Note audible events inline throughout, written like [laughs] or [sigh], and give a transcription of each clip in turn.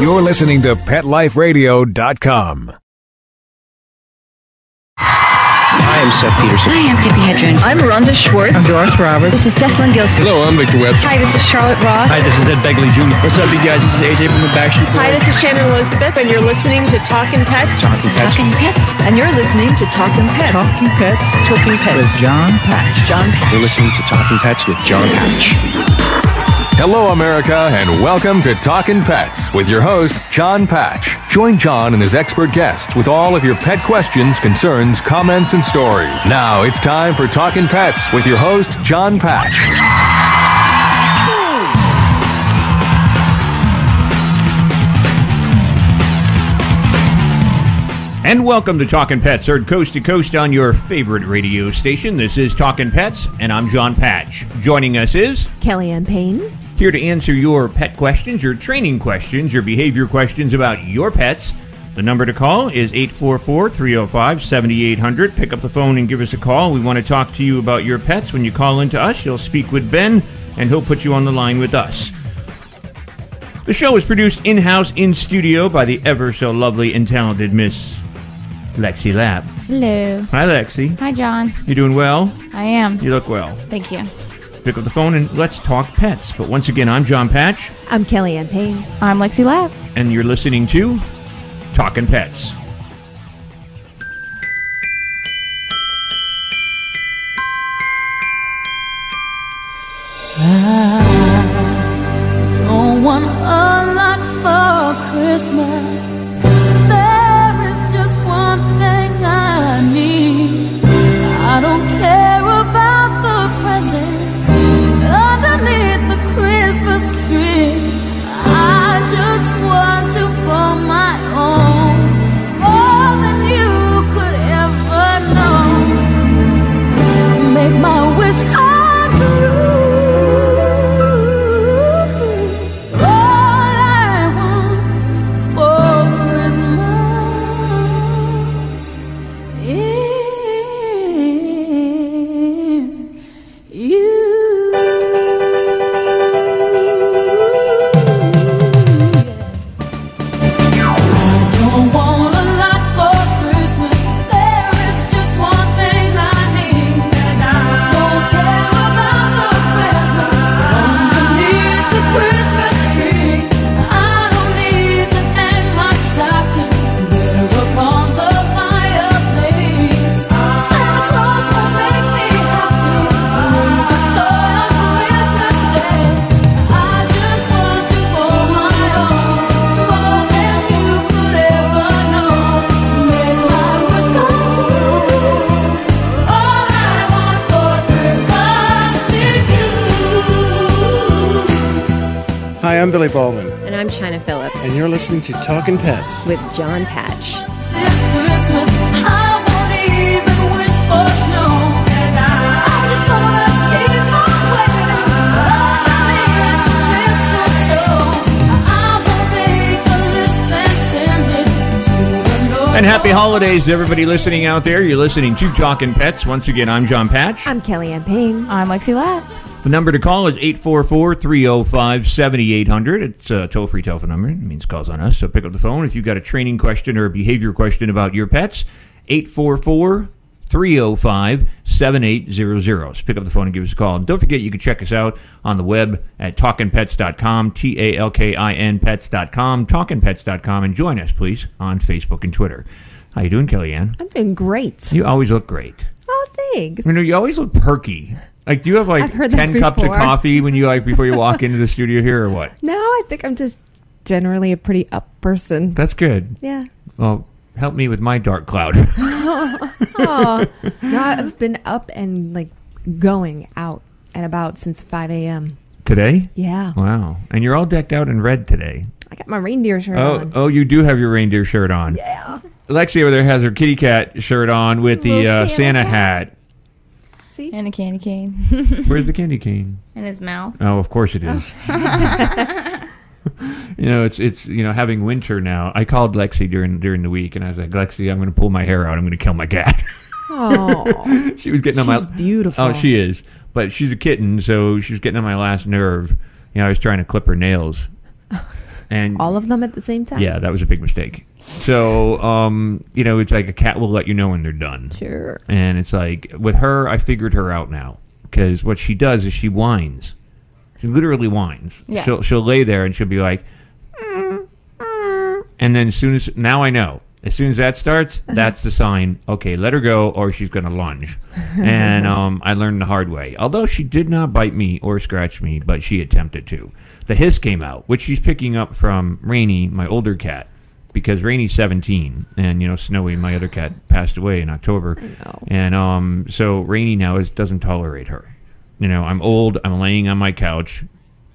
You're listening to PetLifeRadio.com. I'm Seth Peterson. I'm Debbie Hedren. I'm Rhonda Schwartz. I'm Doris Roberts. This is Jessalyn Gilsig. Hello, I'm Victor Webb. Hi, this is Charlotte Ross. Hi, this is Ed Begley Jr. What's up, you guys? This is AJ from the Backstreet Boys. Hi, this is Shannon Elizabeth, and you're listening to Talking Pets. Talking Pets. Talking Pets. And you're listening to Talking Pets. Talking Pets Talking Pets. with Jon Patch. Jon Patch. You're listening to Talking Pets with Jon Patch. Hello, America, and welcome to Talkin' Pets with your host, Jon Patch. Join Jon and his expert guests with all of your pet questions, concerns, comments, and stories. Now it's time for Talkin' Pets with your host, Jon Patch. And welcome to Talkin' Pets, heard coast to coast on your favorite radio station. This is Talkin' Pets, and I'm Jon Patch. Joining us is Kellyanne Payne. Here to answer your pet questions, your training questions, your behavior questions about your pets. The number to call is 844 305 7800. Pick up the phone and give us a call. We want to talk to you about your pets. When you call into us, you'll speak with Ben, and he'll put you on the line with us. The show is produced in house in studio by the ever so lovely and talented Miss Lexi Lab. Hello. Hi, Lexi. Hi, Jon. You doing well? I am. You look well. Thank you. Pick up the phone and let's talk pets. But once again, I'm Jon Patch, I'm Kellyanne Payne. I'm Lexi Lab. and you're listening to Talking Pets. Hi, I'm Billy Baldwin, And I'm Chynna Phillips and you're listening to Talking Pets. with Jon Patch. This Christmas, I won't even wish for snow. I'm just gonna keep on waiting oh, underneath the mistletoe. I will make a list and send it to the North And happy holidays to everybody listening out there. You're listening to Talking Pets. Once again, I'm Jon Patch. I'm Kelly Kellyanne Payne. I'm Lexi Lab. The number to call is 844 305 7800. It's a toll free telephone number. It means calls on us. So pick up the phone if you've got a training question or a behavior question about your pets. 844 305 7800. So pick up the phone and give us a call. And don't forget, you can check us out on the web at talkinpets.com, T A L K I N pets.com, talkinpets.com, and join us, please, on Facebook and Twitter. How you doing, Kellyanne? I'm doing great. You always look great. Oh, thanks. You know, you always look perky. Like, do you have like I've heard that ten cups of coffee when you like before you [laughs] walk into the studio here, or what? No, I think I'm just generally a pretty up person. That's good. yeah. Well, help me with my dark cloud. [laughs] [laughs] Oh, no, I've been up and like going out and about since 5 a.m. today. Yeah. Wow, and you're all decked out in red today. I got my reindeer shirt Oh, on. oh, you do have your reindeer shirt on. Yeah. Lexi over there has her kitty cat shirt on with the uh, Santa Santa hat. Hat. See? And a candy cane. [laughs] Where's the candy cane? In his mouth. Oh, of course it is. Oh. [laughs] you know, it's it's you know having winter now. I called Lexi during during the week, and I was like, Lexi, I'm going to pull my hair out. I'm going to kill my cat. Oh. [laughs] she was getting on She's my beautiful. Oh, she is, but she's a kitten, so she was getting on my last nerve. You know, I was trying to clip her nails. And All of them at the same time. yeah, that was a big mistake. So, um, you know, it's like a cat will let you know when they're done. Sure. And it's like with her, I figured her out now because what she does is she whines. She literally whines. Yeah. She'll she'll lay there and she'll be like, and then as soon as now I know. As soon as that starts, [laughs] that's the sign. Okay, let her go, or she's gonna lunge. and [laughs] um, I learned the hard way. Although she did not bite me or scratch me, but she attempted to. The hiss came out, which she's picking up from Rainy, my older cat, because Rainy's 17, and you know Snowy, my other cat, passed away in October, and um, so Rainy now is, doesn't tolerate her. You know, I'm old. I'm laying on my couch.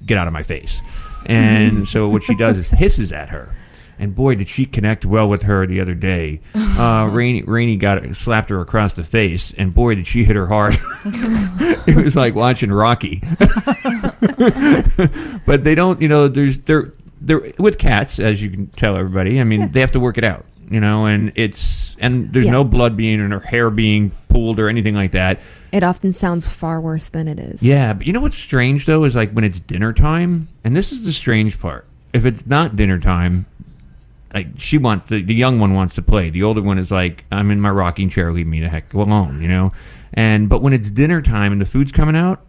Get out of my face. And [laughs] so what she does is hisses at her. And boy, did she connect well with her the other day. [laughs] Uh, Rainy, Rainy got slapped her across the face, and boy, did she hit her hard. [laughs] it was like watching Rocky. [laughs] but they don't, you know, there's they're they're with cats, as you can tell everybody. I mean, they have to work it out, you know, and it's and there's Yeah. no blood being her hair being pulled or anything like that. It often sounds far worse than it is. Yeah, but you know what's strange though is like when it's dinner time, and this is the strange part. If it's not dinner time, like she wants the the young one wants to play. The older one is like, I'm in my rocking chair, leave me the heck alone, you know. And but when it's dinner time and the food's coming out,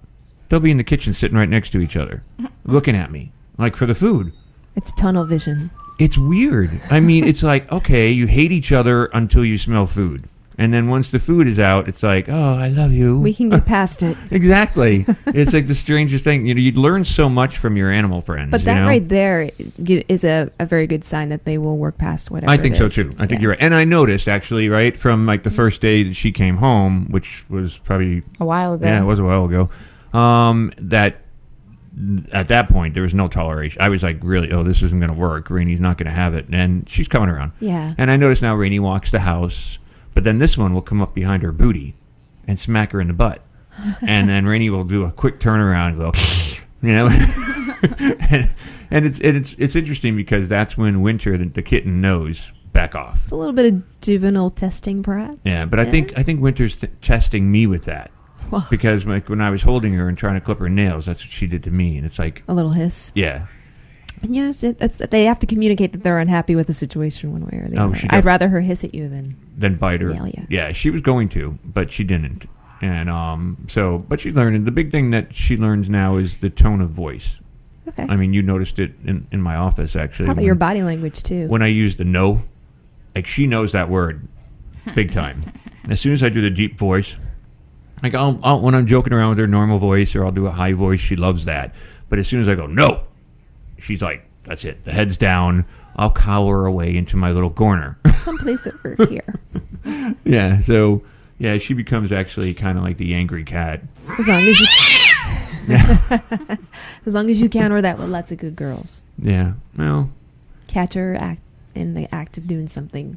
they'll be in the kitchen sitting right next to each other, [laughs] looking at me like for the food. It's tunnel vision. It's weird. I mean, it's like okay, you hate each other until you smell food, and then once the food is out, it's like, oh, I love you. We can get past it. [laughs] Exactly. [laughs] it's like the strangest thing. You know, you'd learn so much from your animal friends. But you that know? right there is a, a very good sign that they will work past whatever. I think so too. I think Yeah. you're right. And I noticed actually, right, from like the first day that she came home, which was probably A while ago. yeah, it was a while ago. Um, that at that point there was no toleration. I was like, really, oh, this isn't going to work. Rainy's not going to have it, and she's coming around. Yeah. And I notice now Rainy walks the house, but then this one will come up behind her booty and smack her in the butt, and then Rainy will do a quick turnaround and go, [laughs] you know, [laughs] and, and it's and it's it's interesting because that's when Winter, the, the kitten, knows back off. It's a little bit of juvenile testing, perhaps. Yeah, but I think I think Winter's t- testing me with that. Well, because like when I was holding her and trying to clip her nails, that's what she did to me, and it's like, a little hiss. yeah, And you know, it's- it's, they have to communicate that they're unhappy with the situation one way or the Oh, other. she I'd rather her hiss at you than. then bite her. Nail ya. Yeah, she was going to, but she didn't, and um, so but she's learning. The big thing that she learns now is the tone of voice. Okay. I mean, you noticed it in in my office actually. Probably when- your body language too. when I use the no, like she knows that word, big time. as soon as I do the deep voice, like I'll, I'll when I'm joking around with her normal voice or I'll do a high voice, she loves that. But as soon as I go no, she's like, that's it. The head's down. I'll cower away into my little corner. [laughs] Someplace over here. [laughs] yeah. So yeah, she becomes actually kind of like the angry cat. As long as you. Yeah. [laughs] As long as you counter that with lots of good girls. yeah. Well. Catch her act in the act of doing something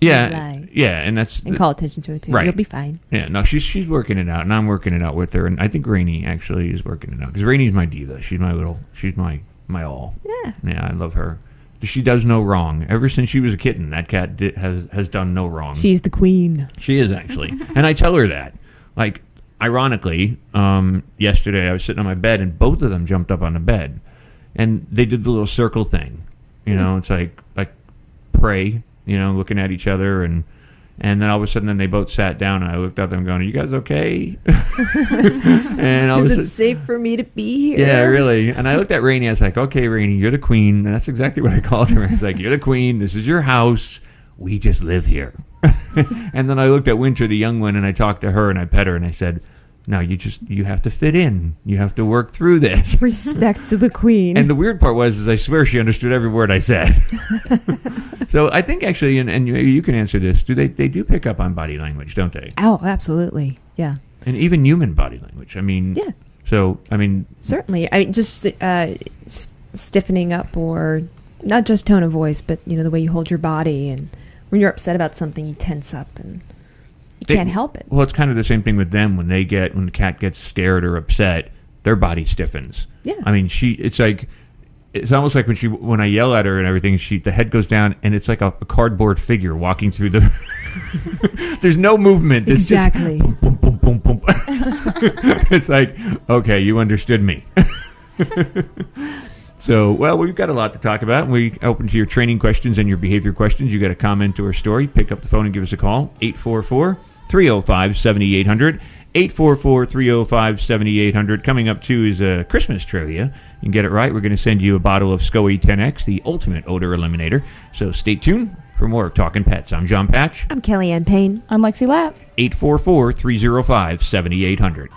Yeah. Yeah, and that's and call attention to it too. Right. You'll be fine. Yeah, no, she's she's working it out, and I'm working it out with her, and I think Rainey actually is working it out because Rainey's my diva. She's my little, she's my my all. Yeah. Yeah, I love her. She does no wrong. Ever since she was a kitten, that cat di- has has done no wrong. She's the queen. She is actually, and I tell her that. Like, ironically, um, yesterday I was sitting on my bed, and both of them jumped up on the bed, and they did the little circle thing. You know, it's like like pray. You know, looking at each other, and and then all of a sudden, then they both sat down, and I looked at them, going, "Are you guys okay?" [laughs] and all of a sudden, it safe for me to be here? yeah, really. And I looked at Rainey. I was like, "Okay, Rainey, you're the queen." And that's exactly what I called her. I was like, "You're the queen. This is your house. We just live here." [laughs] and then I looked at Winter, the young one, and I talked to her and I pet her and I said, "No, you just you have to fit in. You have to work through this." [laughs] Respect to the queen. And the weird part was, is I swear she understood every word I said. [laughs] [laughs] so I think actually, and, and you, you can answer this. Do they they do pick up on body language, don't they? oh, absolutely. Yeah. And even human body language. I mean, Yeah. So I mean, Certainly. I mean, just uh, s- stiffening up or not just tone of voice, but, you know, the way you hold your body. And when you're upset about something, you tense up and you They- can't help it. Well, it's kind of the same thing with them when they get when the cat gets scared or upset, their body stiffens. Yeah. I mean, she. It's like it's almost like when she when I yell at her and everything, she the head goes down and it's like a, a cardboard figure walking through the. [laughs] There's no movement. It's Exactly. Just boom, boom, boom, boom, boom. [laughs] it's like okay, you understood me. [laughs] So, well, we've got a lot to talk about. We open to your training questions and your behavior questions. You got a comment or a story, pick up the phone and give us a call. 844 305 7800. 844 305 7800. Coming up, too, is a Christmas trivia. You can get it right. We're going to send you a bottle of SCOE 10X, the ultimate odor eliminator. So stay tuned for more Talking Pets. I'm Jon Patch. I'm Kellyanne Payne. I'm Lexi Lapp. 844 305 7800.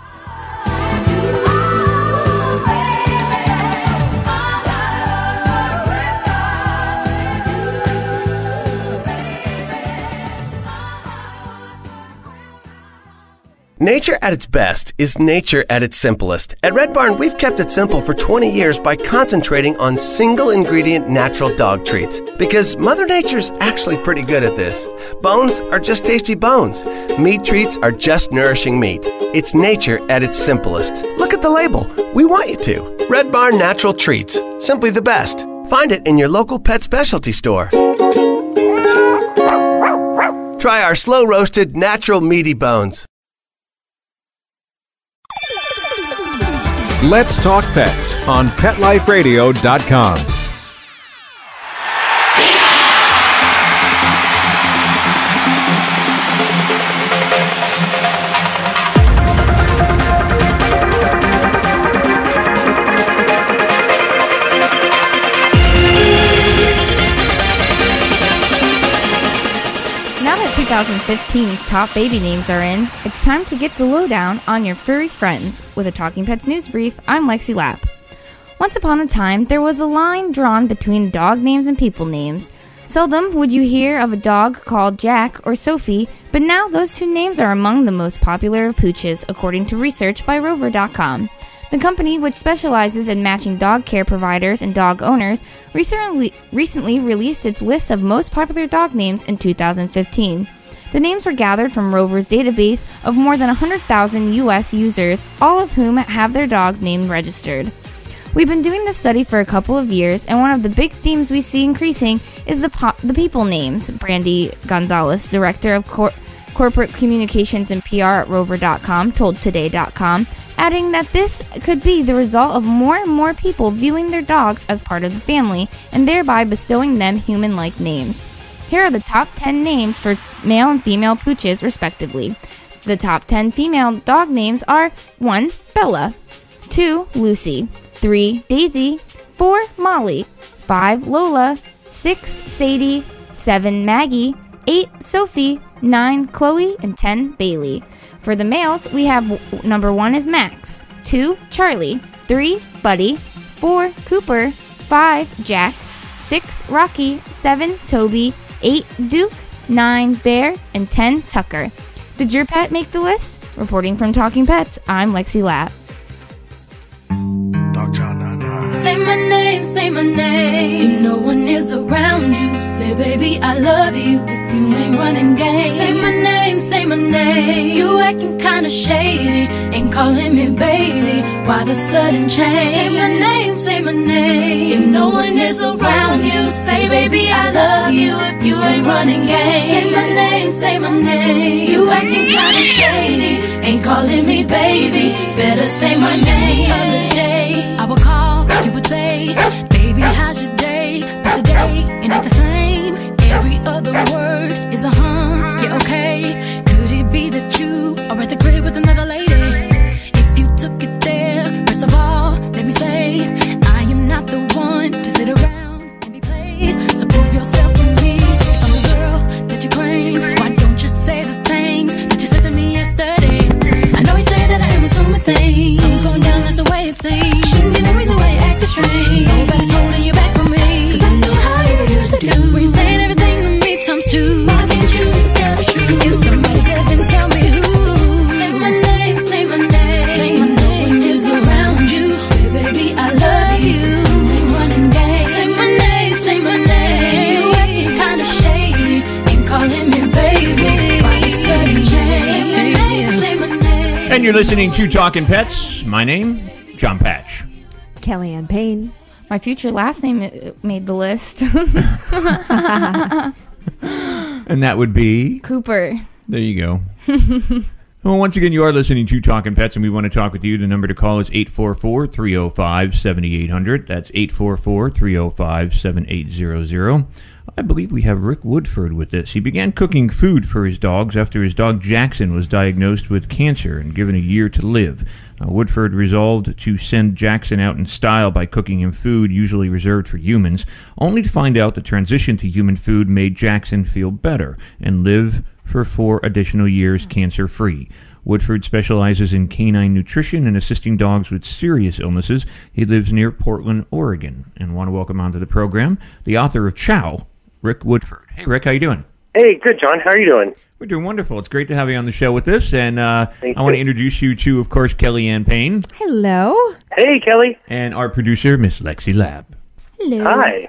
Nature at its best is nature at its simplest. At Red Barn, we've kept it simple for 20 years by concentrating on single ingredient natural dog treats. Because Mother Nature's actually pretty good at this. Bones are just tasty bones. Meat treats are just nourishing meat. It's nature at its simplest. Look at the label. We want you to. Red Barn Natural Treats. Simply the best. Find it in your local pet specialty store. Try our slow roasted, natural meaty bones. Let's Talk Pets on PetLifeRadio.com. 2015's top baby names are in, it's time to get the lowdown on your furry friends. With a Talking Pets news brief, I'm Lexi Lapp. Once upon a time, there was a line drawn between dog names and people names. Seldom would you hear of a dog called Jack or Sophie, but now those two names are among the most popular of pooches, according to research by Rover.com. The company, which specializes in matching dog care providers and dog owners, recently, recently released its list of most popular dog names in 2015. The names were gathered from Rover's database of more than 100,000 U.S. users, all of whom have their dogs named registered. We've been doing this study for a couple of years, and one of the big themes we see increasing is the po- the people names. Brandy Gonzalez, director of cor- corporate communications and PR at Rover.com, told Today.com, adding that this could be the result of more and more people viewing their dogs as part of the family and thereby bestowing them human-like names. Here are the top 10 names for male and female pooches, respectively. The top 10 female dog names are 1. Bella, 2. Lucy, 3. Daisy, 4. Molly, 5. Lola, 6. Sadie, 7. Maggie, 8. Sophie, 9. Chloe, and 10. Bailey. For the males, we have number 1 is Max, 2. Charlie, 3. Buddy, 4. Cooper, 5. Jack, 6. Rocky, 7. Toby, 8. Duke, 9. Bear, and 10. Tucker. Did your pet make the list? Reporting from Talking Pets, I'm Lexi Lapp. Say my name, say my name. If no one is around you, say baby I love you. If you ain't running game, say my name, say my name. You acting kinda shady, ain't calling me baby. Why the sudden change? Say my name, say my name. If no one is around you, say baby I love you. If you ain't running game, say my name, say my name. You acting kinda shady, ain't calling me baby. Better say my name. You're listening to Talking Pets. My name, Jon Patch. Kellyanne Payne. My future last name made the list. [laughs] And that would be. Cooper. There you go. [laughs] Well, once again, you are listening to Talking Pets, and we want to talk with you. The number to call is 844 305 7800. That's 844 305 7800. I believe we have Rick Woodford with this. He began cooking food for his dogs after his dog Jackson was diagnosed with cancer and given a year to live. Uh, Woodford resolved to send Jackson out in style by cooking him food usually reserved for humans, only to find out the transition to human food made Jackson feel better and live for four additional years cancer free. Woodford specializes in canine nutrition and assisting dogs with serious illnesses. He lives near Portland, Oregon, and want to welcome onto the program the author of Chow, Rick Woodford. Hey, Rick, how you doing? Hey, good, Jon. How are you doing? We're doing wonderful. It's great to have you on the show with us, and uh, Thank I want to introduce you to, of course, Kellyanne Payne Hello. Hey, Kelly. and our producer, Miss Lexi Lab, Hello. Hi.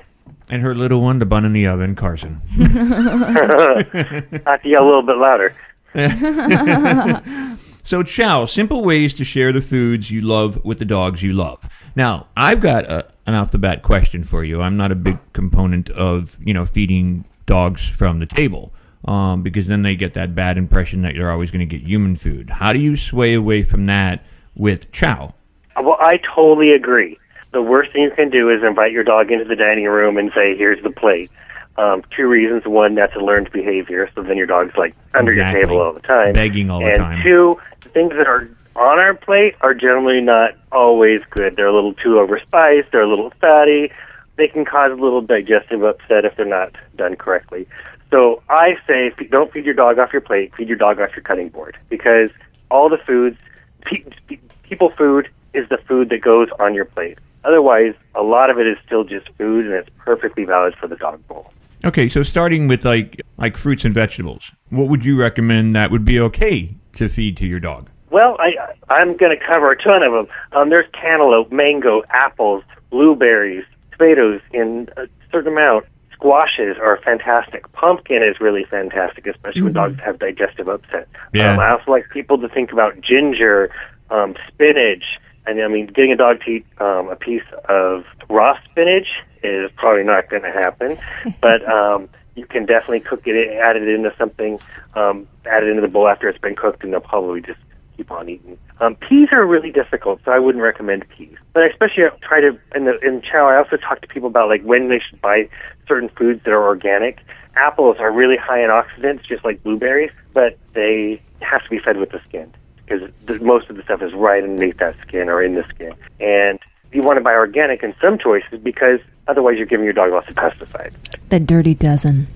and her little one, the bun in the oven, Carson. [laughs] [laughs] I have to yell a little bit louder. [laughs] So, chow, simple ways to share the foods you love with the dogs you love. Now, I've got a, an off the bat question for you. I'm not a big component of, you know, feeding dogs from the table um, because then they get that bad impression that you're always going to get human food. How do you sway away from that with chow? Well, I totally agree. The worst thing you can do is invite your dog into the dining room and say, "Here's the plate." Um, two reasons: one, that's a learned behavior, so then your dog's like under Exactly. your table all the time, Begging all the time. and two, things that are on our plate are generally not always good. They're a little too overspiced. They're a little fatty. They can cause a little digestive upset if they're not done correctly. So I say, don't feed your dog off your plate. Feed your dog off your cutting board because all the foods, pe- pe- people food is the food that goes on your plate. Otherwise, a lot of it is still just food, and it's perfectly valid for the dog bowl. Okay, so starting with like like fruits and vegetables, what would you recommend that would be okay to feed to your dog? Well, I I'm going to cover a ton of them. Um, there's cantaloupe, mango, apples, blueberries, tomatoes in a certain amount. Squashes are fantastic. Pumpkin is really fantastic, especially when dogs have digestive upset. Yeah. Um, I also like people to think about ginger, um, spinach, and I mean, getting a dog to eat um, a piece of raw spinach is probably not going to happen, [laughs] but um, you can definitely cook it, add it into something, um, add it into the bowl after it's been cooked, and they'll probably just keep on eating. Um, peas are really difficult, so I wouldn't recommend peas. But I especially try to in the in chow. I also talk to people about like when they should buy certain foods that are organic. Apples are really high in oxidants, just like blueberries, but they have to be fed with the skin because most of the stuff is right underneath that skin or in the skin. And you want to buy organic in some choices because otherwise you're giving your dog lots of pesticides. The dirty dozen.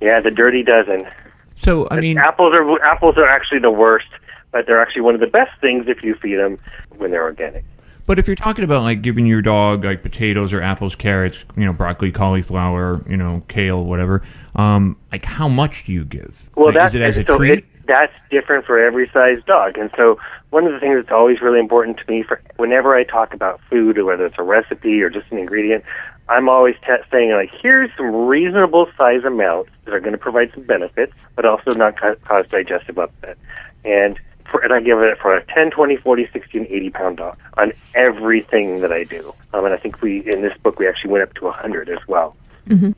Yeah, the dirty dozen. So I mean, apples are apples are actually the worst, but they're actually one of the best things if you feed them when they're organic. But if you're talking about like giving your dog like potatoes or apples, carrots, you know, broccoli, cauliflower, you know, kale, whatever, um, like how much do you give? Well, Like, that's is it as a so treat? It, that's different for every size dog, and so one of the things that's always really important to me for whenever I talk about food, or whether it's a recipe or just an ingredient, I'm always te- saying like, here's some reasonable size amounts that are going to provide some benefits, but also not ca- cause digestive upset, and. For, and I give it for a 10, 20, 40, 60, and 80 pound dog on everything that I do. Um, and I think we, in this book, we actually went up to 100 as well.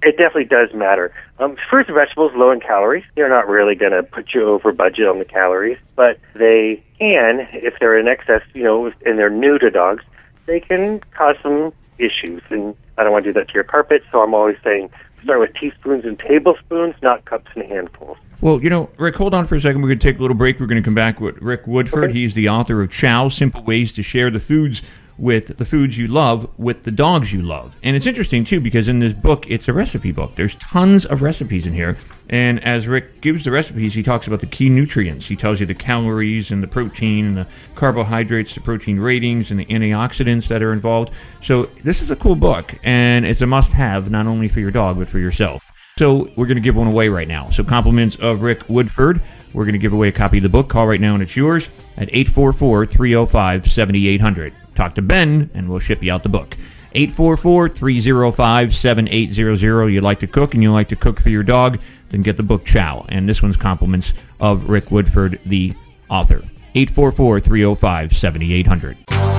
It definitely does matter. Um, fruits and vegetables low in calories. They're not really going to put you over budget on the calories, but they can, if they're in excess, you know, and they're new to dogs, they can cause some issues. And I don't want to do that to your carpet, so I'm always saying start with teaspoons and tablespoons, not cups and handfuls. Well, you know, Rick, hold on for a second. We're going to take a little break. We're going to come back with Rick Woodford. He's the author of Chow Simple Ways to Share the Foods with the Foods You Love with the Dogs You Love. And it's interesting, too, because in this book, it's a recipe book. There's tons of recipes in here. And as Rick gives the recipes, he talks about the key nutrients. He tells you the calories and the protein and the carbohydrates, the protein ratings, and the antioxidants that are involved. So this is a cool book, and it's a must have not only for your dog, but for yourself. So we're going to give one away right now. So compliments of Rick Woodford. We're going to give away a copy of the book. Call right now and it's yours at 844-305-7800. Talk to Ben and we'll ship you out the book. 844-305-7800. You like to cook and you like to cook for your dog, then get the book Chow. And this one's compliments of Rick Woodford, the author. 844-305-7800.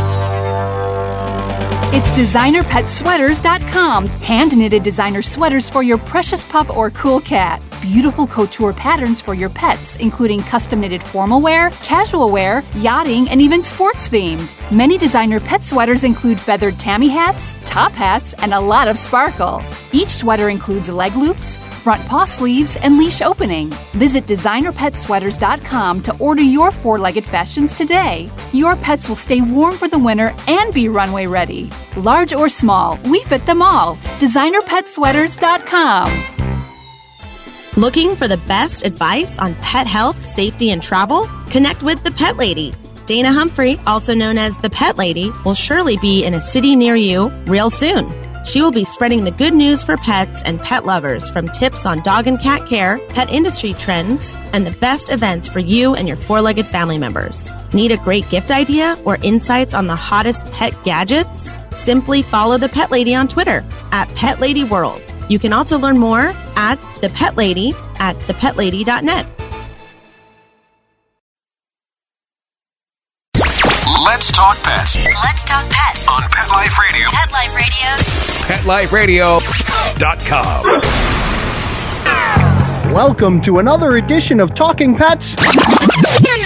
It's designerpetsweaters.com. Hand knitted designer sweaters for your precious pup or cool cat. beautiful couture patterns for your pets, including custom knitted formal wear, casual wear, yachting, and even sports themed. Many designer pet sweaters include feathered tammy hats, top hats, and a lot of sparkle. Each sweater includes leg loops, front paw sleeves, and leash opening. Visit designerpetsweaters.com to order your four legged fashions today. Your pets will stay warm for the winter and be runway ready. Large or small, we fit them all. DesignerPetSweaters.com. Looking for the best advice on pet health, safety, and travel? Connect with the Pet Lady. Dana Humphrey, also known as the Pet Lady, will surely be in a city near you real soon. She will be spreading the good news for pets and pet lovers from tips on dog and cat care, pet industry trends, and the best events for you and your four legged family members. Need a great gift idea or insights on the hottest pet gadgets? Simply follow the Pet Lady on Twitter at Pet Lady World. You can also learn more at the Pet Lady at thepetlady.net. Let's talk pets Let's talk pets on Pet Life Radio. Pet Life Radio. PetLifeRadio.com. Welcome to another edition of Talking Pets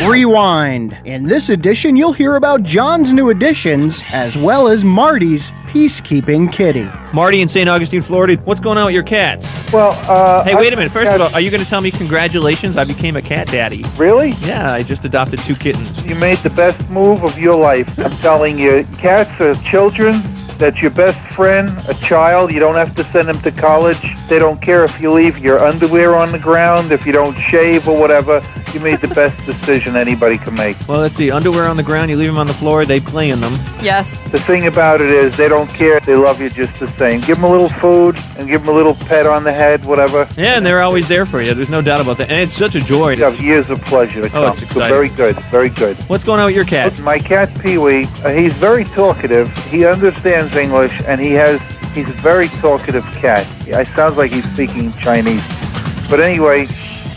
Rewind. In this edition, you'll hear about Jon's new additions as well as Marty's peacekeeping kitty. Marty in St. Augustine, Florida. What's going on with your cats? Well, uh, Hey, wait a minute. First of all, are you going to tell me congratulations? I became a cat daddy. Really? Yeah, I just adopted two kittens. You made the best move of your life. I'm telling you, cats are children. That's your best friend, a child. You don't have to send them to college. They don't care if you leave your underwear on the ground, if you don't shave or whatever. You made the best decision anybody can make. Well, let's see. Underwear on the ground. You leave them on the floor. They play in them. Yes. The thing about it is, they don't care. They love you just the same. Give them a little food and give them a little pet on the head, whatever. Yeah, and they're always there for you. There's no doubt about that. And it's such a joy. You have years of pleasure to Oh, come. it's So very good, very good. What's going on with your cat? My cat Pee Wee, uh, he's very talkative. He understands English, and he has he's a very talkative cat. It sounds like he's speaking Chinese. But anyway,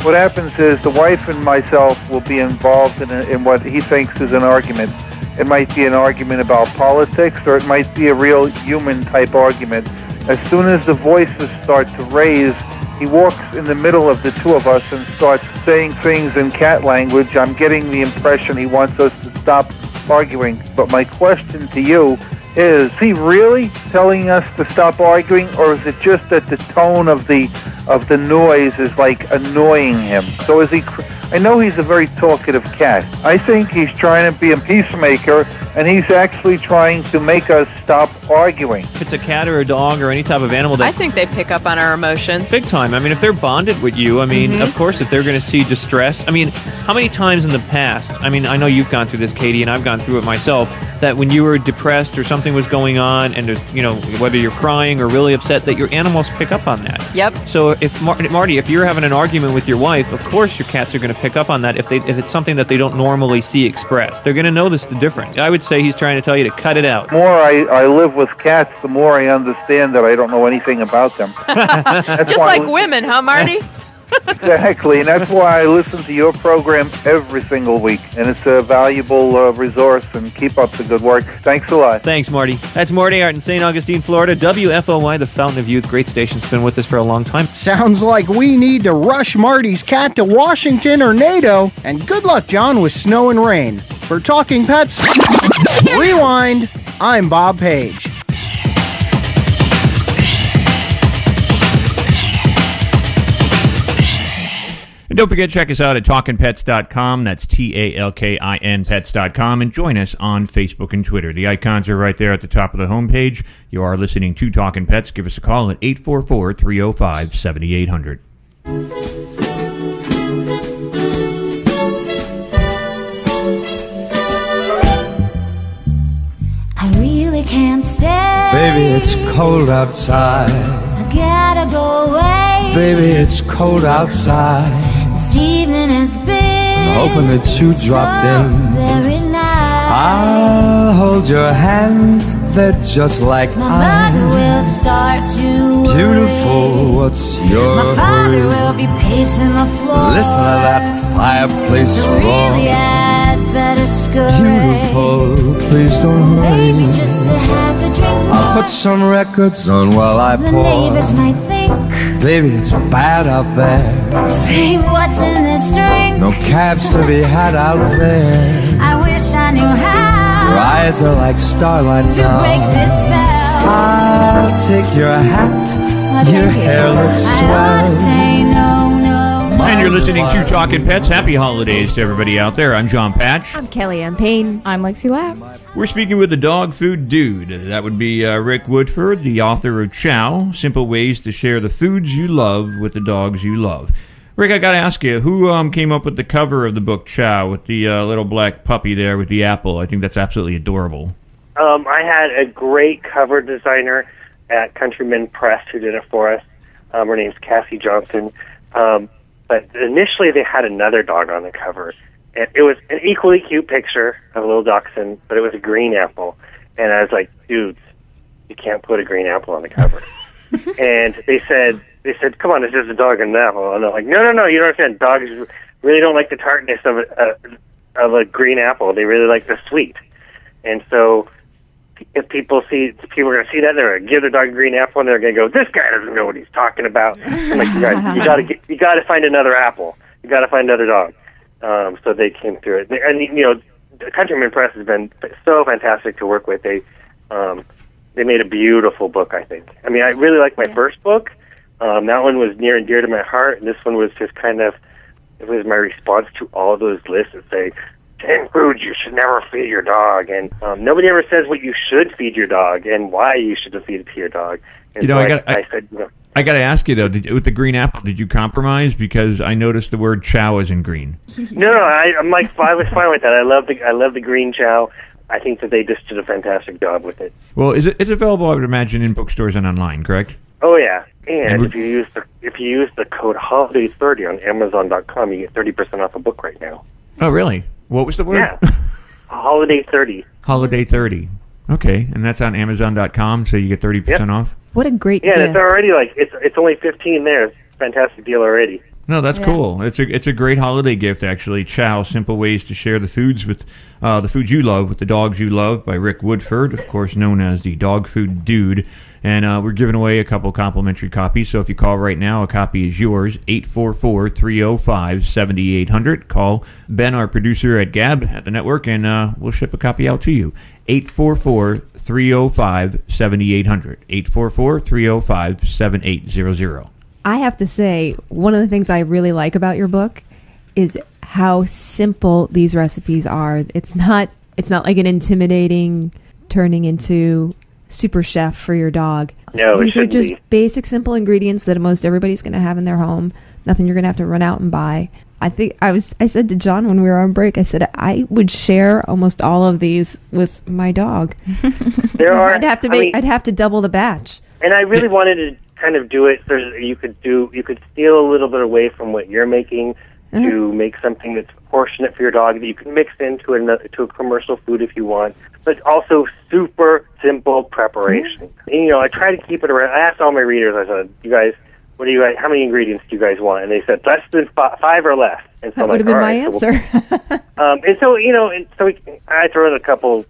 what happens is the wife and myself will be involved in, a, in what he thinks is an argument. It might be an argument about politics, or it might be a real human type argument. As soon as the voices start to raise, he walks in the middle of the two of us and starts saying things in cat language. I'm getting the impression he wants us to stop arguing. But my question to you is he really telling us to stop arguing or is it just that the tone of the of the noise is like annoying him so is he cr- i know he's a very talkative cat i think he's trying to be a peacemaker and he's actually trying to make us stop arguing If it's a cat or a dog or any type of animal that I think they pick up on our emotions. Big time. I mean, if they're bonded with you, I mean, Mhm. of course, if they're going to see distress, I mean, how many times in the past, I mean, I know you've gone through this, Katie, and I've gone through it myself, that when you were depressed or something was going on, and you know, whether you're crying or really upset, that your animals pick up on that. Yep. So if Mar- Marty, if you're having an argument with your wife, of course your cats are going to pick up on that if they if it's something that they don't normally see expressed. They're going to notice the difference. I would say he's trying to tell you to cut it out. the more I, I live with cats the more i understand that i don't know anything about them [laughs] That's Just like women, huh, Marty? [laughs] Exactly, and that's why I listen to your program every single week, and it's a valuable uh, resource. And keep up the good work. Thanks a lot. Thanks, Marty. That's Marty Art in St. Augustine, Florida. WFOY, the Fountain of Youth. Great station's been with us for a long time. Sounds like we need to rush Marty's cat to Washington or NATO. And good luck, Jon, with snow and rain. For Talking Pets, Rewind, I'm Bob Page. Don't forget, to check us out at talkinpets.com. That's T A L K I N pets.com. And join us on Facebook and Twitter. The icons are right there at the top of the homepage. You are listening to Talking Pets. Give us a call at 844 305 7800. I really can't stay. Baby, it's cold outside. I gotta go away. Baby, it's cold outside. This evening has been I'm hoping that you dropped in. very nice. I'll hold your hand. They're just like My mother will start to worry. Beautiful, what's your My father hurry? will be pacing the floor. Listen to that fireplace So roar. really, I'd better this. Beautiful, please don't hurry. Maybe just to have a drink I'll put some records on while I The pour. neighbors might think, Baby, it's bad out there. say what's in this drink. No cabs to be had out there. I wish I knew how. Your eyes are like starlight to now. break this spell. I'll take your hat. Your hair looks I swell. Say no, no. And you're listening to Talking Pets. Happy holidays to everybody out there. I'm Jon Patch. I'm Kellyanne Payne. I'm Lexi Lapp. We're speaking with the dog food dude. That would be uh, Rick Woodford, the author of Chow Simple Ways to Share the Foods You Love with the Dogs You Love. Rick, I got to ask you, who um, came up with the cover of the book Chow with the uh, little black puppy there with the apple? I think that's absolutely adorable. Um, I had a great cover designer at Countryman Press who did it for us. Um, her name's Cassie Johnson. Um, but initially, they had another dog on the cover. And it was an equally cute picture of a little dachshund, but it was a green apple. And I was like, dudes, you can't put a green apple on the cover. [laughs] and they said, they said, come on, it's just a dog and an apple. And I'm like, no, no, no, you don't understand. Dogs really don't like the tartness of a, a, of a green apple. They really like the sweet. And so if people see people are going to see that they're going to give their dog a green apple and they're going to go this guy doesn't know what he's talking about. I'm like you guys you [laughs] got to you got to find another apple. You got to find another dog. Um, so they came through it. And you know the Countryman Press has been so fantastic to work with. They um, they made a beautiful book I think. I mean I really like my first book. Um, that one was near and dear to my heart and this one was just kind of it was my response to all those lists that say 10 foods you should never feed your dog. And um, nobody ever says what you should feed your dog and why you should feed it to your dog. And You know, so I got- I, I- said, you know, I got to ask you though, did, with the green apple, did you compromise? Because I noticed the word chow is in green. [laughs] no, no, I, I'm like, I was fine with that. I love the, I love the green chow. I think that they just did a fantastic job with it. Well, is it? It's available, I would imagine, in bookstores and online, correct? Oh yeah, and And if you use the if you use the code holiday30 on Amazon.com, you get 30% off a book right now. Oh, really? What was the word? Yeah, holiday30. Holiday 30. Okay, and that's on Amazon.com, so you get 30% off? What a great deal. Yeah, and gift. it's already like it's it's only 15 there. It's fantastic deal already. No, that's Yeah. cool. It's a it's a great holiday gift actually. Chow, simple ways to share the foods with uh, the foods you love with the dogs you love by Rick Woodford, of course known as the Dog Food Dude. And uh, we're giving away a couple complimentary copies. So if you call right now, a copy is yours. 844-305-7800. Call Ben, our producer at Gab at the network, and uh, we'll ship a copy out to you. 844-305-7800. 844-305-7800. I have to say, one of the things I really like about your book is how simple these recipes are. It's not it's not like an intimidating turning into super chef for your dog. No, these are just be. basic simple ingredients that most everybody's going to have in their home. Nothing you're going to have to run out and buy. I think I was I said to Jon when we were on break, I said I would share almost all of these with my dog. There [laughs] are. I'd have to I mean- I'd have to double the batch. And I really wanted to kind of do it so you could do you could steal a little bit away from what you're making Uh-huh. to make something that's proportionate for your dog that you can mix into another to a commercial food if you want, but also super simple preparation. And, you know, I try to keep it around. I asked all my readers. I said, "You guys, what do you guys? How many ingredients do you guys want?" And they said less than fi- five or less. And so That I'm would have like, been my right, so we'll- answer. [laughs] um, and so you know, and so we, I throw in a couple,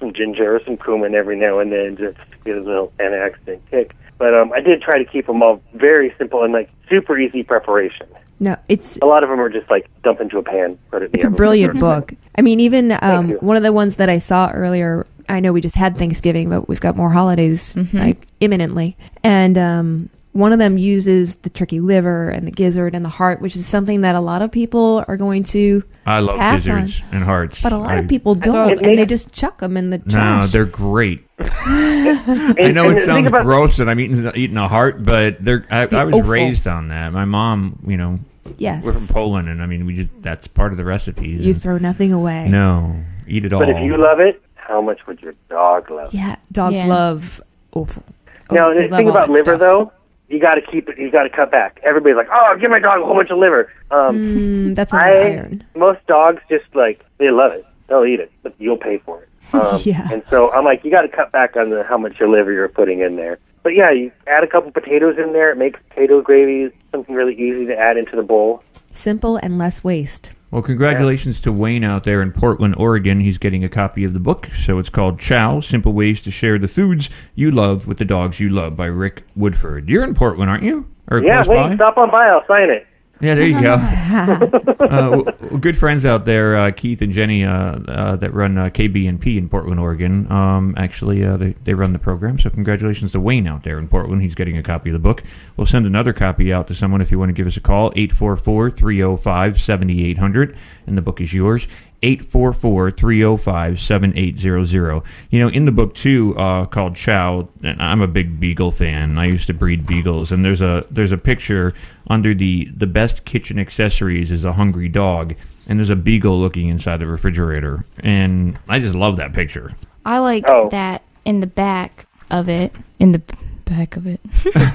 some ginger, some cumin every now and then, just to get a little antioxidant kick. But um, I did try to keep them all very simple and like super easy preparation. no, it's A lot of them are just like dump into a pan, put it It's a brilliant book. I mean, even um, one of the ones that I saw earlier. I know we just had Thanksgiving, but we've got more holidays like imminently. And um, one of them uses the turkey liver and the gizzard and the heart, which is something that a lot of people are going to I love pass gizzards on. and hearts. But a lot I- of people don't, and they just chuck them in the No, they're great. And- I know it sounds about- gross that I'm eating eating a heart, but they're I, The I was offal. raised on that. My mom, you know, Yes. we're from Poland, and I mean, we just that's part of the recipes. you throw nothing away. no, eat it all. But if you love it, how much would your dog love it? Yeah, dogs Yeah. love offal. Now Oh, the thing about liver stuff. though, you got to keep it. You got to cut back. Everybody's like, "Oh, give my dog a whole bunch of liver." Um, Mm, that's a lot I iron. most dogs just like they love it. They'll eat it, but you'll pay for it. Um, [laughs] Yeah. And so I'm like, you got to cut back on the how much your liver you're putting in there. But yeah, you add a couple potatoes in there. It makes potato gravy something really easy to add into the bowl. Simple and less waste. Well, congratulations to Wayne out there in Portland, Oregon. He's getting a copy of the book. So it's called Chow Simple Ways to Share the Foods You Love with the Dogs You Love by Rick Woodford. You're in Portland, aren't you? Or yeah, Wayne, by? stop on by. I'll sign it. Yeah, there you go. [laughs] uh, w- w- good friends out there, uh, Keith and Jenny, uh, uh, that run uh, KBNP in Portland, Oregon. Um, actually, uh, they, they run the program. So congratulations to Wayne out there in Portland. He's getting a copy of the book. We'll send another copy out to someone if you want to give us a call, 844-305-7800, and the book is yours. 844-305-7800. You know, in the book too, uh, called Chow, and I'm a big beagle fan. I used to breed beagles, and there's a there's a picture under the the best kitchen accessories is a hungry dog, and there's a beagle looking inside the refrigerator, and I just love that picture. I like that in the back of it. In the back of it. [laughs]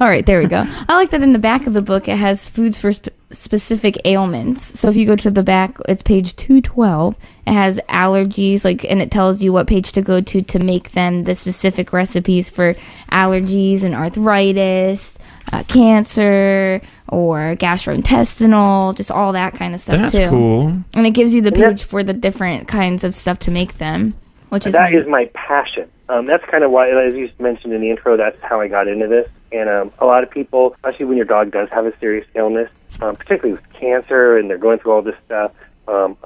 All right, there we go. I like that in the back of the book it has foods for sp- specific ailments. So if you go to the back, it's page 212. It has allergies like and it tells you what page to go to to make them the specific recipes for allergies and arthritis, uh, cancer or gastrointestinal, just all that kind of stuff That's too. cool. And it gives you the page for the different kinds of stuff to make them, which is That nice. is my passion. Um, that's kind of why, as you mentioned in the intro, that's how I got into this. And um, a lot of people, especially when your dog does have a serious illness, um, particularly with cancer, and they're going through all this stuff, um,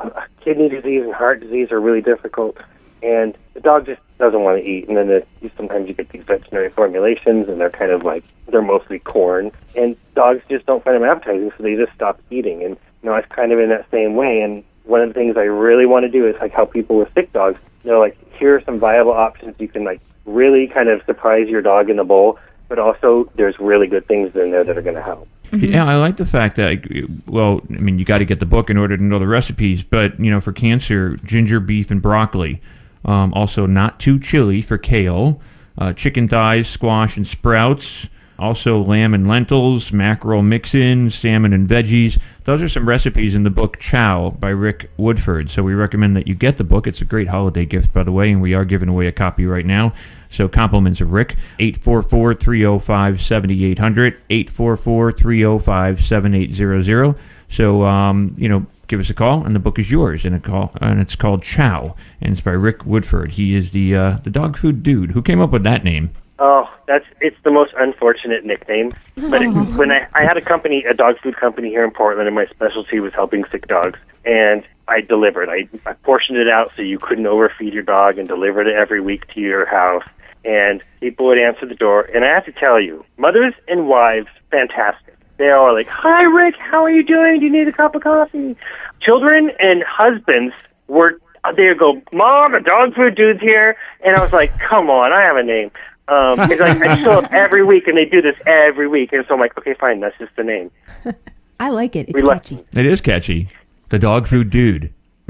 kidney disease and heart disease are really difficult. And the dog just doesn't want to eat. And then the, sometimes you get these veterinary formulations, and they're kind of like they're mostly corn. And dogs just don't find them appetizing, so they just stop eating. And you know, I was kind of in that same way. And one of the things I really want to do is like help people with sick dogs. You know, like here are some viable options you can like really kind of surprise your dog in the bowl, but also there's really good things in there that are going to help. Yeah, I like the fact that, well, I mean, you got to get the book in order to know the recipes, but, you know, for cancer, ginger beef and broccoli. Um, also, not too chilly for kale. Uh, chicken thighs, squash, and sprouts. Also, lamb and lentils, mackerel mix-in, salmon and veggies. Those are some recipes in the book Chow by Rick Woodford. So we recommend that you get the book. It's a great holiday gift, by the way, and we are giving away a copy right now. So compliments of Rick. 844-305-7800, 844-305-7800. So, um, you know, give us a call, and the book is yours, and, it call, and it's called Chow, and it's by Rick Woodford. He is the uh, the dog food dude. Who came up with that name? Oh, that's it's the most unfortunate nickname. But it, [laughs] when I I had a company, a dog food company here in Portland, and my specialty was helping sick dogs, and I delivered. I, I portioned it out so you couldn't overfeed your dog, and delivered it every week to your house. And people would answer the door, and I have to tell you, mothers and wives, fantastic. They all are like, "Hi, Rick. How are you doing? Do you need a cup of coffee?" Children and husbands were. They would go, "Mom, the dog food dude's here," and I was like, "Come on, I have a name." Um, it's like I show up every week, and they do this every week, and so I'm like, okay, fine, that's just the name. [laughs] I like it. It's We catchy. It is catchy. The dog food dude. [laughs]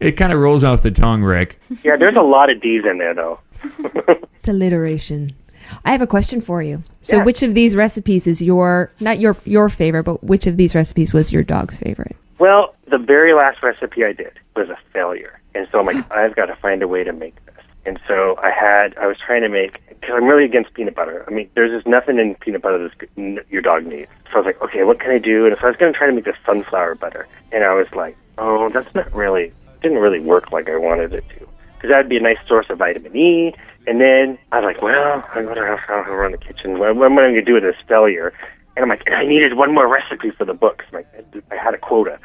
it kind of rolls off the tongue, Rick. Yeah, there's a lot of D's in there, though. It's [laughs] alliteration. I have a question for you. So, Yeah. which of these recipes is your not your your favorite, but which of these recipes was your dog's favorite? Well, the very last recipe I did was a failure, and so I'm like, [gasps] I've got to find a way to make this. And so I had, I was trying to make, because I'm really against peanut butter. I mean, there's just nothing in peanut butter that your dog needs. So I was like, okay, what can I do? And so I was going to try to make this sunflower butter, and I was like, oh, that's not really, didn't really work like I wanted it to, because that would be a nice source of vitamin E. And then I was like, well, I'm going to have to run the kitchen. What, what am I going to do with this failure? And I'm like, and I needed one more recipe for the book. 'cause I'm like, I had a quota.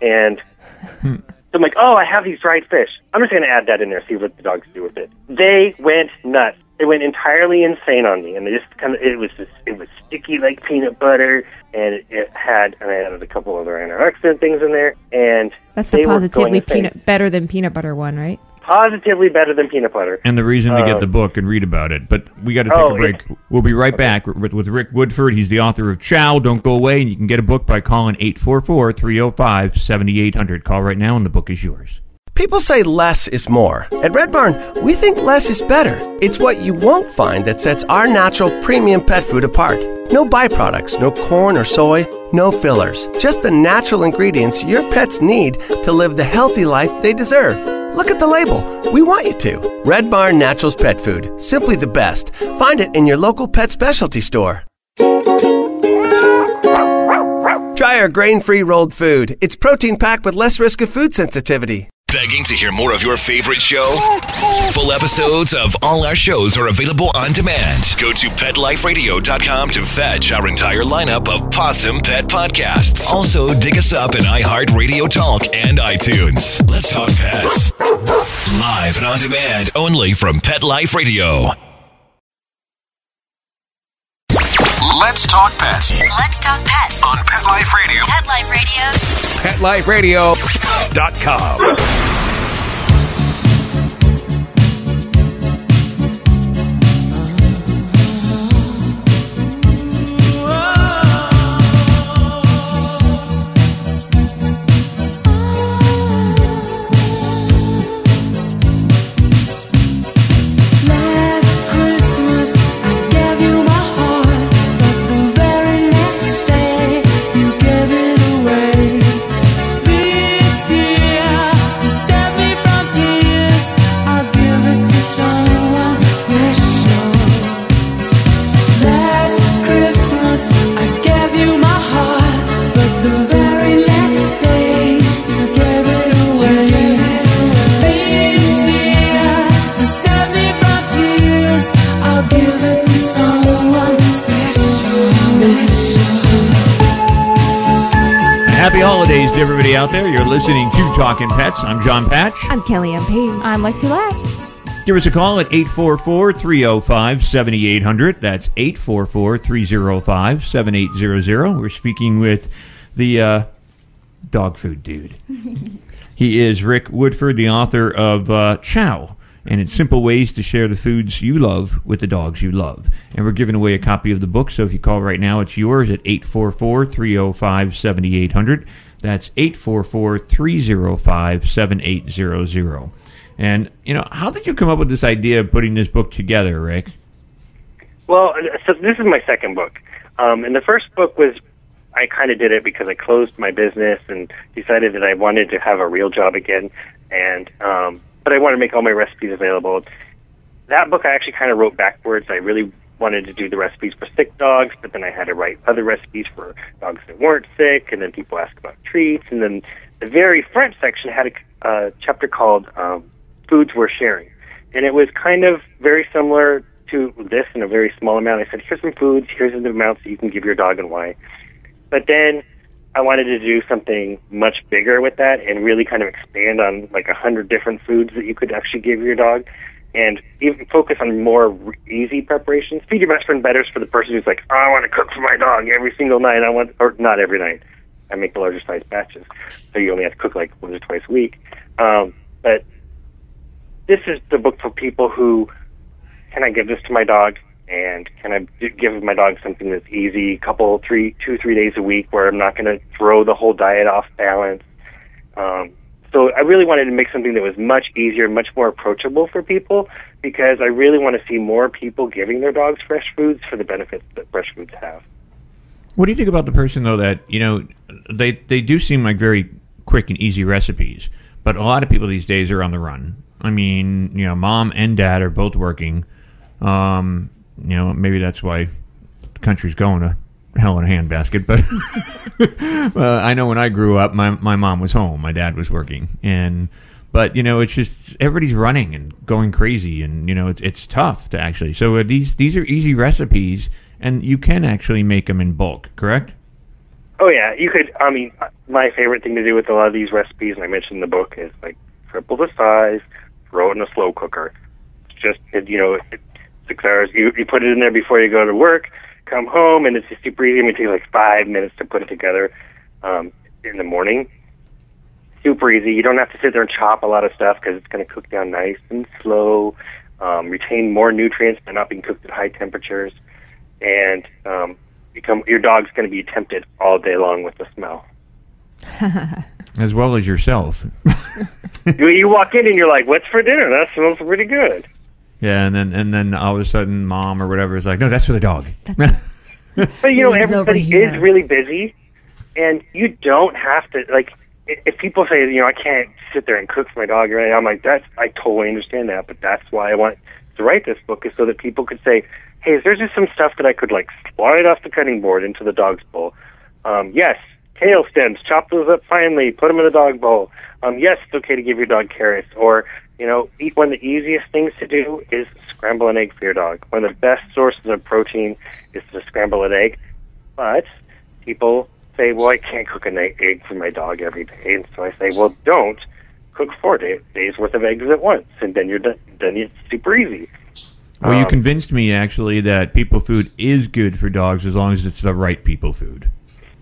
And [laughs] so I'm like, oh, I have these dried fish. I'm just going to add that in there, see what the dogs do with it. They went nuts. They went entirely insane on me, and they just kind of, it was just, it was sticky like peanut butter, and it, it had, and I added a couple other antioxidant things in there, and That's the they were going positively peanut better than peanut butter one, right? Positively better than peanut butter. And the reason to get Um, the book and read about it. But we got to take Oh, a break. We'll be right back with, with Rick Woodford. He's the author of Chow. Don't go away. And you can get a book by calling 844 305 7800. Call right now, and the book is yours. People say less is more. At Red Barn, we think less is better. It's what you won't find that sets our natural premium pet food apart. No byproducts, no corn or soy, no fillers. Just the natural ingredients your pets need to live the healthy life they deserve. Look at the label. We want you to. Red Barn Naturals Pet Food. Simply the best. Find it in your local pet specialty store. Try our grain free rolled food. It's protein packed with less risk of food sensitivity. Begging to hear more of your favorite show? Full episodes of all our shows are available on demand. Go to PetLifeRadio.com to fetch our entire lineup of Possum Pet podcasts. Also, dig us up in iHeartRadio Talk and iTunes. Let's talk pets. Live and on demand only from Pet Life Radio. Let's talk pets Let's talk pets on Pet Life Radio. Pet Life Radio. PetLifeRadio.com. listening to Talking Pets. I'm Jon Patch. I'm Kellyanne Payne. I'm Lexi Lapp. Give us a call at 844 305 7800. That's 844 305 7800. We're speaking with the uh, dog food dude. [laughs] he is Rick Woodford, the author of uh, Chow, and it's simple ways to share the foods you love with the dogs you love. And we're giving away a copy of the book, so if you call right now, it's yours at 844 305 7800. That's 844 305 7800. And, you know, how did you come up with this idea of putting this book together, Rick? Well, so this is my second book. Um, and the first book was I kind of did it because I closed my business and decided that I wanted to have a real job again. And um, but I wanted to make all my recipes available. That book I actually kind of wrote backwards. I really wanted to do the recipes for sick dogs, but then I had to write other recipes for dogs that weren't sick. And then people asked about treats. And then the very front section had a uh, chapter called um, "Foods Worth Sharing," and it was kind of very similar to this in a very small amount. I said, here's some foods, here's the amounts that you can give your dog and why. But then I wanted to do something much bigger with that and really kind of expand on like a hundred different foods that you could actually give your dog and even focus on more easy preparations. Feed your best friend better's for the person who's like, oh, I want to cook for my dog every single night. I want, or not every night. I make the larger size batches, so you only have to cook like once or twice a week. Um, but this is the book for people who can I give this to my dog and can I give my dog something that's easy, a couple, three, two, three days a week where I'm not going to throw the whole diet off balance. Um, so I really wanted to make something that was much easier, much more approachable for people because I really want to see more people giving their dogs fresh foods for the benefits that fresh foods have. What do you think about the person though that you know they they do seem like very quick and easy recipes, but a lot of people these days are on the run. I mean, you know, mom and dad are both working. Um, you know, maybe that's why the country's going to hell in a handbasket. But [laughs] uh, I know when I grew up, my my mom was home, my dad was working, and but you know, it's just everybody's running and going crazy, and you know, it's it's tough to actually. So uh, these these are easy recipes, and you can actually make them in bulk, correct? Oh yeah, you could. I mean, my favorite thing to do with a lot of these recipes, and I mentioned in the book, is like triple the size, throw it in a slow cooker. It's just it, you know, it, six hours. You you put it in there before you go to work, come home, and it's just super easy. I mean, it takes like five minutes to put it together um, in the morning. Super easy. You don't have to sit there and chop a lot of stuff because it's going to cook down nice and slow. Um, retain more nutrients by not being cooked at high temperatures, and um, become your dog's going to be tempted all day long with the smell. [laughs] As well as yourself. you, you walk in and you're like, "What's for dinner? That smells pretty good." Yeah, and then and then all of a sudden, mom or whatever is like, "No, that's for the dog." [laughs] But you know, everybody is really busy, and you don't have to like. If people say, you know, I can't sit there and cook for my dog, right? I'm like, that's I totally understand that, but that's why I want to write this book is so that people could say, hey, is there just some stuff that I could like slide off the cutting board into the dog's bowl? Um, yes, kale stems, chop those up finely, put them in the dog bowl. Um, yes, it's okay to give your dog carrots, or you know, eat one of the easiest things to do is scramble an egg for your dog. One of the best sources of protein is to scramble an egg. But people say, well, I can't cook an egg egg for my dog every day, and so I say, well, don't cook four day, days worth of eggs at once, and then you're done. Then it's super easy. Well, you Um, convinced me actually that people food is good for dogs as long as it's the right people food.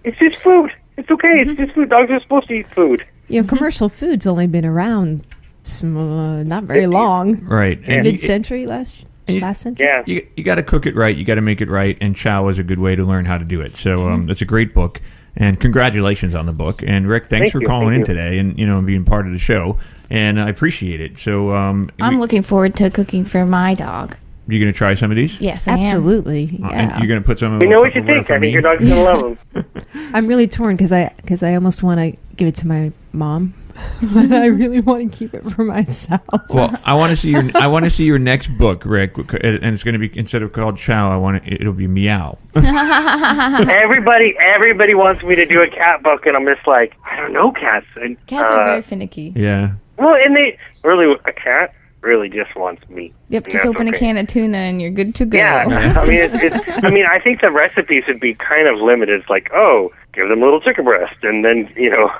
It's just food. It's okay. It's just food. Dogs are supposed to eat food. You know, commercial food's only been around sm- uh, not very long. Right. And you- Mid-century last last century. Yeah. You, you got to cook it right. You got to make it right. And Chow is a good way to learn how to do it. So um, it's a great book. And congratulations on the book. And Rick, thanks Thank for you, calling thank in you. today and you know being part of the show. And I appreciate it. So um, I'm looking forward to cooking for my dog. you going to try some of these? Yes, I. Absolutely. Uh, Yeah. and you're going to put some of We know what you think. I think me? your dog's gonna love [laughs] them. I'm really torn because I because I almost want to give it to my mom, [laughs] but I really want to keep it for myself. Well, I want to see your I want to see your next book, Rick, and it's going to be instead of called Chow, I want it, it'll be Meow. [laughs] everybody, everybody wants me to do a cat book, and I'm just like, I don't know cats. And, Cats uh, are very finicky. Yeah. well, and they really a cat really just wants meat. Yep, and just that's open a can of tuna and you're good to go. Yeah, [laughs] I mean, it's, it's, I mean, I think the recipes would be kind of limited. It's like, oh, give them a little chicken breast, and then you know,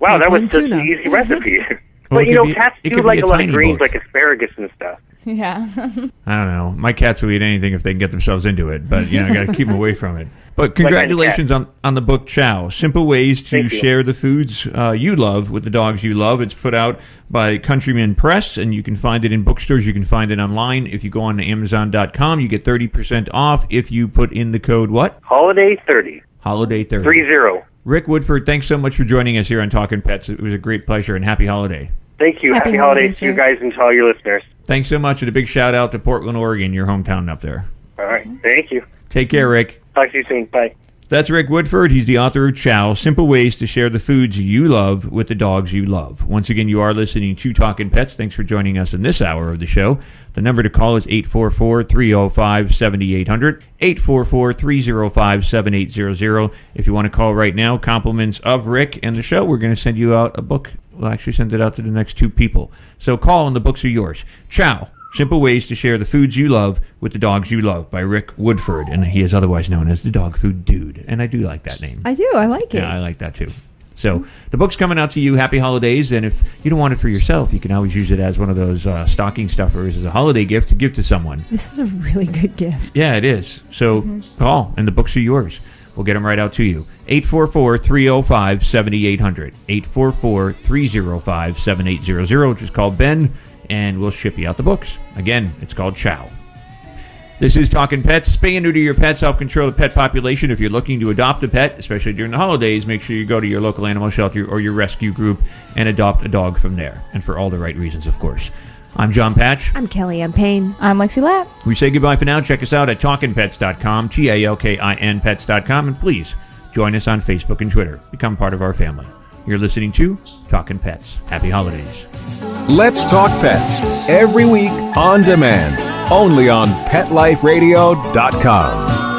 wow, that was plain such tuna. an easy recipe. [laughs] Well, but you know, be- cats do like a a lot of greens, book. like asparagus and stuff. Yeah. [laughs] I don't know. My cats will eat anything if they can get themselves into it, but you know, I got to keep them away from it. [laughs] But Like congratulations on, on the book Chow. Simple ways to Thank you. share the foods uh, you love with the dogs you love. It's put out by Countryman Press, and you can find it in bookstores. You can find it online. If you go on to Amazon.com, you get 30% off if you put in the code what? Holiday thirty Holiday 30. three zero. Rick Woodford, thanks so much for joining us here on Talking Pets. It was a great pleasure, and happy holiday. Thank you. Happy Happy, holidays, holidays, to you guys and to all your listeners. Thanks so much, and a big shout out to Portland, Oregon, your hometown up there. All right, thank you. Take care, Rick. Talk to you soon. Bye. That's Rick Woodford. He's the author of Chow Simple Ways to Share the Foods You Love with the Dogs You Love. Once again, you are listening to Talking Pets. Thanks for joining us in this hour of the show. The number to call is 844 305 7800. 844 305 7800. If you want to call right now, compliments of Rick and the show, we're going to send you out a book. We'll actually send it out to the next two people. So call and the books are yours. Chow. Simple Ways to Share the Foods You Love with the Dogs You Love by Rick Woodford. And he is otherwise known as the Dog Food Dude. And I do like that name. I do. I like it. Yeah, I like that too. So the book's coming out to you. Happy holidays! And if you don't want it for yourself, you can always use it as one of those uh, stocking stuffers as a holiday gift to give to someone. This is a really good gift. Yeah, it is. So call, and the books are yours. We'll get them right out to you. 844 305 7800. 844 305 7800. Just call Ben, and we'll ship you out the books. Again, it's called Chow. This is Talking Pets. Spay and neuter your pets. Help control the pet population. If you're looking to adopt a pet, especially during the holidays, make sure you go to your local animal shelter or your rescue group and adopt a dog from there. And for all the right reasons, of course. I'm Jon Patch. I'm Kellyanne Payne. I'm Lexi Lapp. We say goodbye for now. Check us out at talkinpets.com, T A L K I N pets.com, and please join us on Facebook and Twitter. Become part of our family. You're listening to Talking Pets. Happy holidays. Let's Talk Pets every week on demand, only on PetLifeRadio.com.